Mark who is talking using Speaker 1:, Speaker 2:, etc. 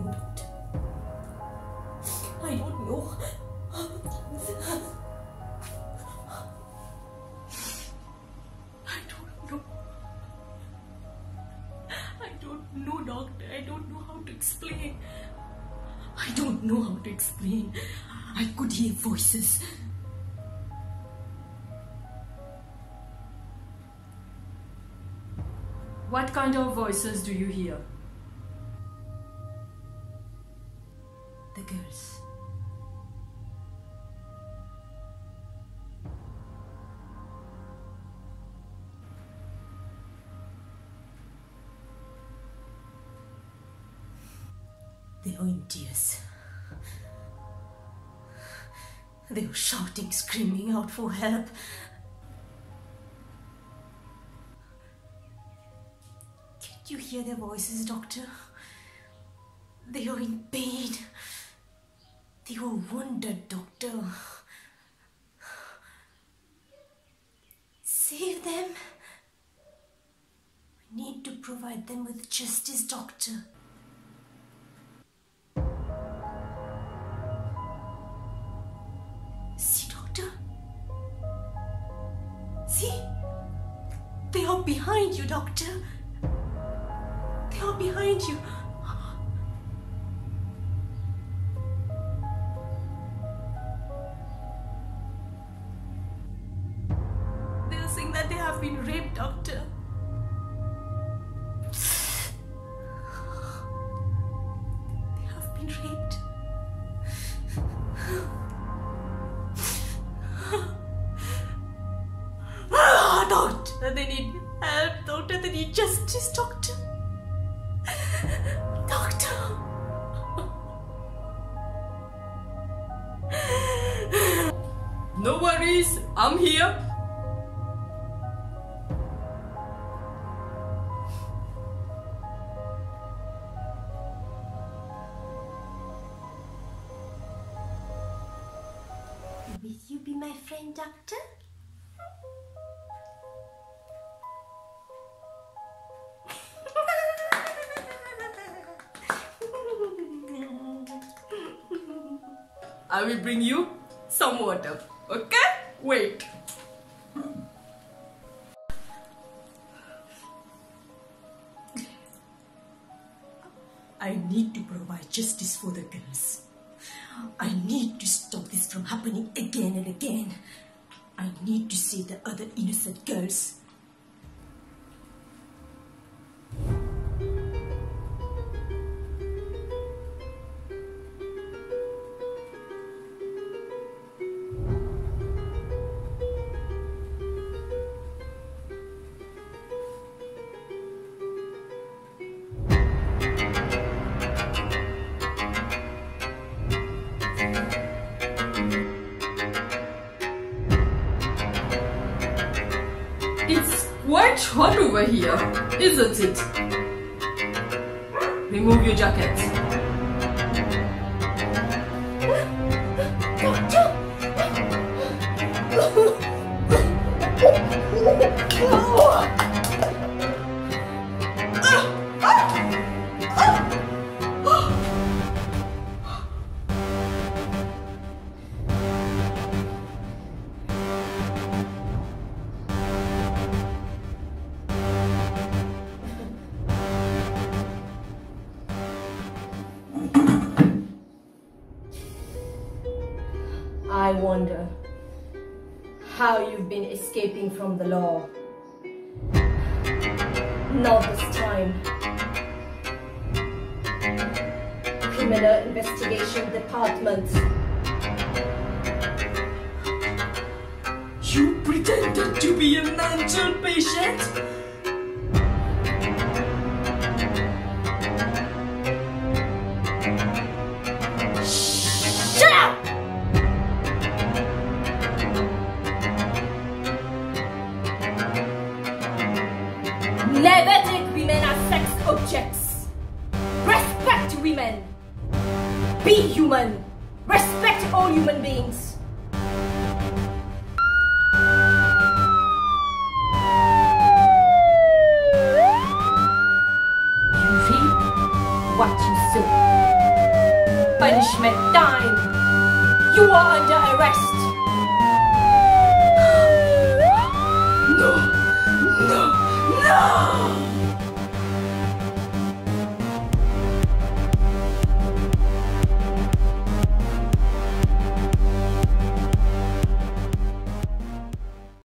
Speaker 1: doctor. I don't know. I don't know. I don't know, doctor. I don't know how to explain. I don't know how to explain. I could hear voices.
Speaker 2: What kind of voices do you hear?
Speaker 1: Girls. They were in tears. They were shouting, screaming out for help. Can't you hear their voices, Doctor? They are in pain. They were wounded, Doctor. Save them. We need to provide them with justice, Doctor. See, Doctor? See? They are behind you, Doctor. They are behind you. Have been raped, Doctor. They have been raped. Ah, doctor, they need help. Doctor, they need justice, doctor. Doctor.
Speaker 2: No worries, I'm here.
Speaker 1: My friend, doctor?
Speaker 2: I will bring you some water. Okay? Wait.
Speaker 1: I need to provide justice for the girls. I need to stop this from happening again and again. I need to save the other innocent girls.
Speaker 2: Quite hot over here, isn't it? Remove your jacket.
Speaker 3: I wonder how you've been escaping from the law. Not this time. Criminal Investigation Department.
Speaker 2: You pretended to be a mental patient?
Speaker 3: Be human. Respect all human beings. You reap what you sow. punishment time. You are under arrest.